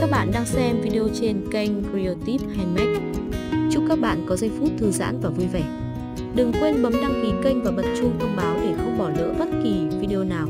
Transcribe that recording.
Các bạn đang xem video trên kênh Creative Handmade. Chúc các bạn có giây phút thư giãn và vui vẻ. Đừng quên bấm đăng ký kênh và bật chuông thông báo để không bỏ lỡ bất kỳ video nào.